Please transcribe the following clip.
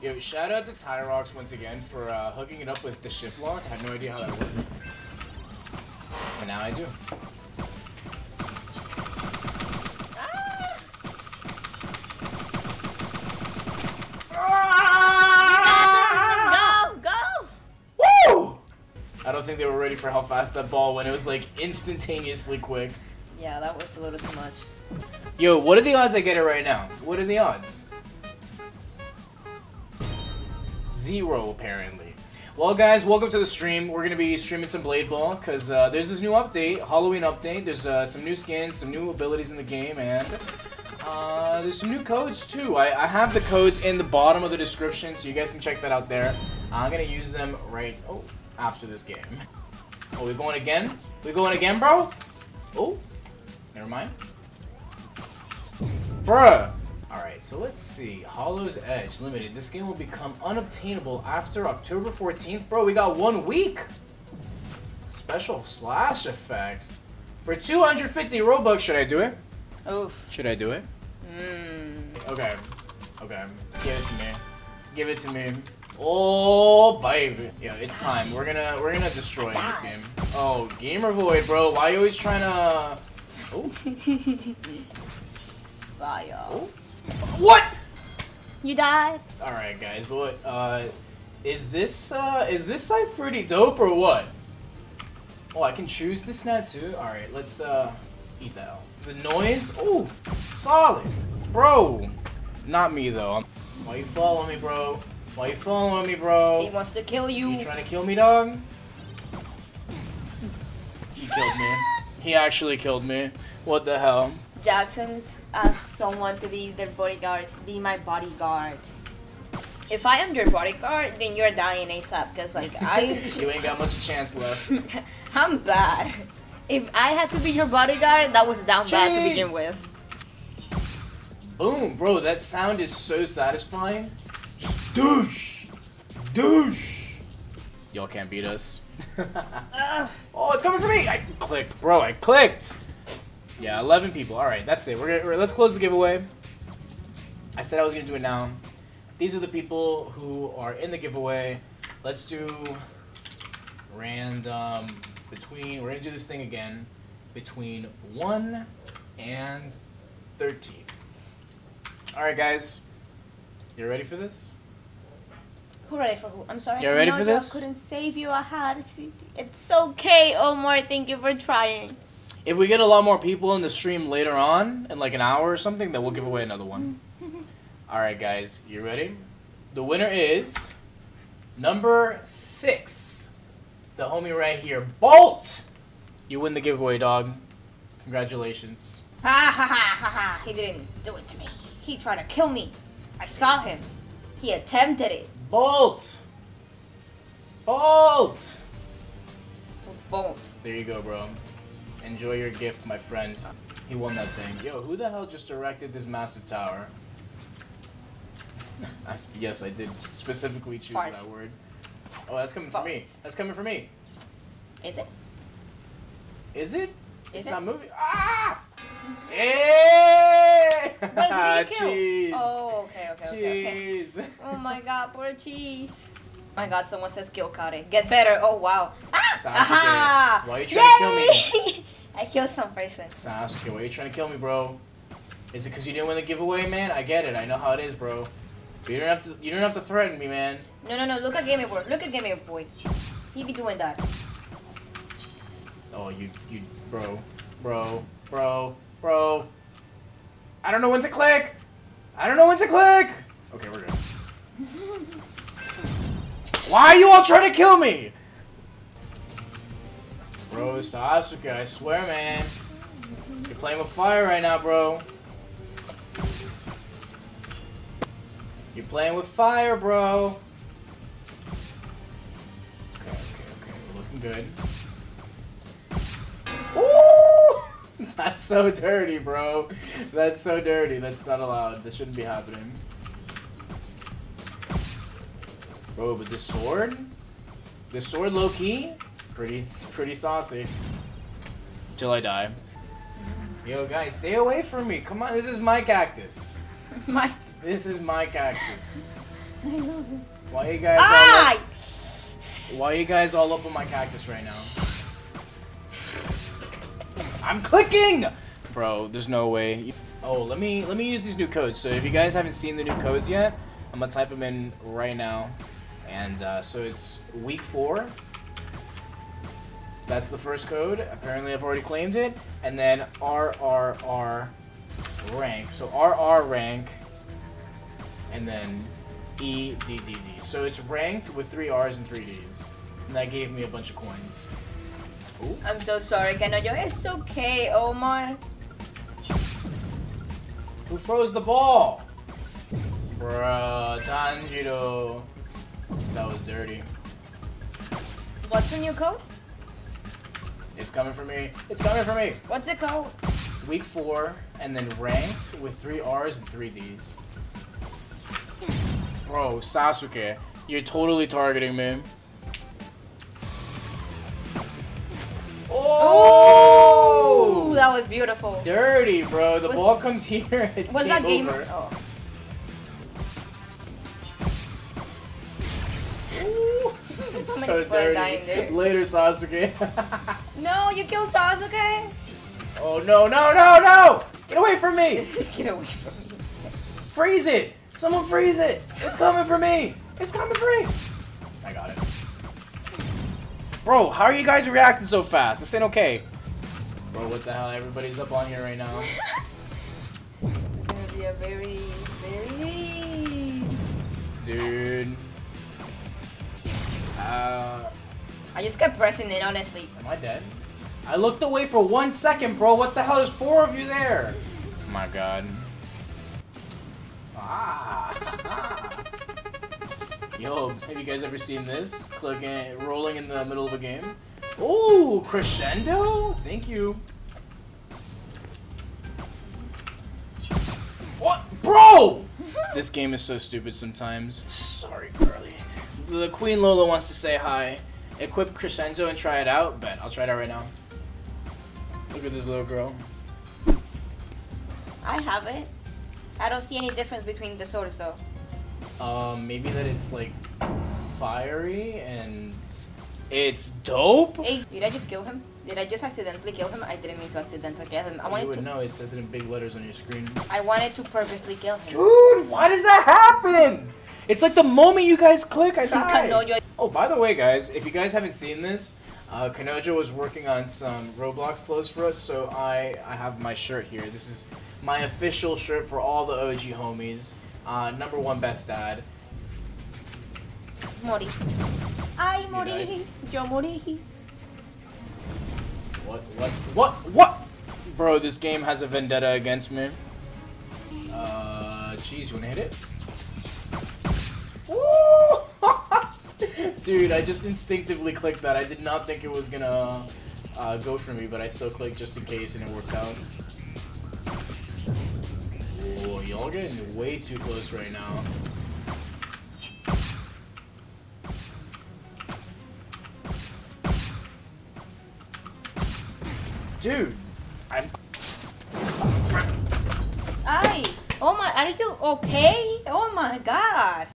Yo, shout out to Tyrox once again for uh, hooking it up with the shift lock. I had no idea how that worked. And now I do. Go, go! Woo! I don't think they were ready for how fast that ball went. It was like instantaneously quick. Yeah, that was a little too much. Yo, what are the odds I get it right now? What are the odds? Zero, apparently. Well, guys, welcome to the stream. We're going to be streaming some Blade Ball because uh, there's this new update, Halloween update. There's uh, some new skins, some new abilities in the game, and uh, there's some new codes, too. I, I have the codes in the bottom of the description, so you guys can check that out there. I'm going to use them right oh, after this game. Oh, we going again? We going again, bro? Oh, never mind. Bruh! Alright, so let's see. Hollow's Edge Limited. This game will become unobtainable after October 14th. Bro, we got one week! Special slash effects. For 250 Robux, should I do it? Oof. Should I do it? Mmm. Okay. Okay. Give it to me. Give it to me. Oh, baby. Yeah, it's time. We're gonna we're gonna destroy this game. Oh, Gamer Void, bro. Why are you always trying to... Oh. Fire. oh. What? You died. All right, guys, what, uh, is this uh, is this scythe pretty dope or what? Oh, I can choose this now too. All right, let's uh, eat that. out. The noise, oh, solid, bro. Not me though. Why you following me, bro? Why you following me, bro? He wants to kill you. You trying to kill me, dog? He killed me. He actually killed me. What the hell? Jackson asked someone to be their bodyguards. Be my bodyguard. If I am your bodyguard, then you're dying ASAP. Cause like I, You ain't got much chance left. I'm bad. If I had to be your bodyguard, that was down bad to begin with. Boom, bro, that sound is so satisfying. Just douche! Douche! Y'all can't beat us. Oh, it's coming for me! I clicked, bro, I clicked! Yeah, 11 people. Alright, that's it. We're, gonna, Let's close the giveaway. I said I was gonna do it now. These are the people who are in the giveaway. Let's do random between, we're gonna do this thing again, between 1 and 13. Alright, guys. You ready for this? Who ready for who? I'm sorry. You ready for know I this? couldn't save you. I had to. It's okay, Omar. Thank you for trying. If we get a lot more people in the stream later on, in like an hour or something, then we'll give away another one. Alright, guys. You ready? The winner is number six. The homie right here, Bolt! You win the giveaway, dog. Congratulations. Ha ha ha ha ha! He didn't do it to me. He tried to kill me. I saw him. He attempted it. Bolt! Bolt! Boom. There you go, bro. Enjoy your gift, my friend. He won that thing. Yo, who the hell just erected this massive tower? I s- yes, I did specifically choose Fart. that word. Oh, that's coming for me. That's coming for me. Is it? Is it? Is it's it? not moving. Ah! Hey! Wait, who did? Cheese. Oh, okay, okay, okay, okay. Cheese. Oh my god, poor cheese. My god, someone says kill Kare. Get better. Oh wow. Ah! Sasuke, Aha! why you trying to kill me? I killed some person. Sasuke, why are you trying to kill me, bro? Is it because you didn't win the giveaway, man? I get it. I know how it is, bro. But you don't have to. You don't have to threaten me, man. No, no, no. Look at Gamer Boy. Look at Gamer Boy. He be doing that. Oh, you, you, bro, bro, bro, bro. I don't know when to click. I don't know when to click. Okay, we're good. Why are you all trying to kill me? Bro, it's Sasuke, I swear, man. You're playing with fire right now, bro. You're playing with fire, bro. Okay, okay, okay. We're looking good. That's so dirty, bro. That's so dirty. That's not allowed. This shouldn't be happening. Bro, but this sword? This sword low key? Pretty pretty saucy. Till I die. Yo guys, stay away from me. Come on, this is my cactus. my This is my cactus. I love it. Why you guys all Ah! up, Why you guys all up on my cactus right now? I'm clicking! Bro, there's no way. Oh, let me let me use these new codes. So if you guys haven't seen the new codes yet, I'm gonna type them in right now. And uh, so it's week four. That's the first code. Apparently I've already claimed it. And then RRR rank. So RR rank and then E D D D. So it's ranked with three R's and three D's. And that gave me a bunch of coins. Ooh. I'm so sorry, Kanojo. It's okay, Omar. Who froze the ball? Bruh, Tanjiro. That was dirty. What's the new code? It's coming for me. It's coming for me. What's it called? Week four, and then ranked with three R's and three D's. Bro, Sasuke, you're totally targeting me. Oh, Oh! that was beautiful. Dirty, bro. The Was- ball comes here. It's Was game that game? over. Oh. It's so people are dying dirty. Later, Sasuke. No, you killed Sasuke. oh no, no, no, no! Get away from me! Get away from me. Freeze it! Someone freeze it! It's coming for me! It's coming for me! I got it. Bro, how are you guys reacting so fast? This ain't okay. Bro, what the hell? Everybody's up on here right now. It's gonna be a very, very. Dude. Uh, I just kept pressing it, honestly. am I dead? I looked away for one second, bro. What the hell? There's four of you there. Oh my god. Ah. Yo, have you guys ever seen this? Clicking, rolling in the middle of a game. Ooh, crescendo? Thank you. What? Bro! this game is so stupid sometimes. Sorry, girly. The Queen Lola wants to say hi. Equip crescendo and try it out. Bet, I'll try it out right now. Look at this little girl. I have it. I don't see any difference between the swords, though. Um, maybe that it's like fiery and it's dope. Hey, did I just kill him? Did I just accidentally kill him? I didn't mean to accidentally kill him. I you wanted would to. know. It says it in big letters on your screen. I wanted to purposely kill him. Dude, why does that happen? It's like the moment you guys click, I die. Kanojo. Oh, by the way, guys, if you guys haven't seen this, uh, Kanojo was working on some Roblox clothes for us, so I I have my shirt here. This is my official shirt for all the OG homies. Uh, number one best dad. Mori. I mori. Yo mori. What? What? What? What? Bro, this game has a vendetta against me. Uh, jeez, you wanna hit it? Dude, I just instinctively clicked that. I did not think it was gonna uh, go for me, but I still clicked just in case, and it worked out. Whoa, y'all getting way too close right now. Dude, I'm Ay. Oh my. Are you okay? Oh my god.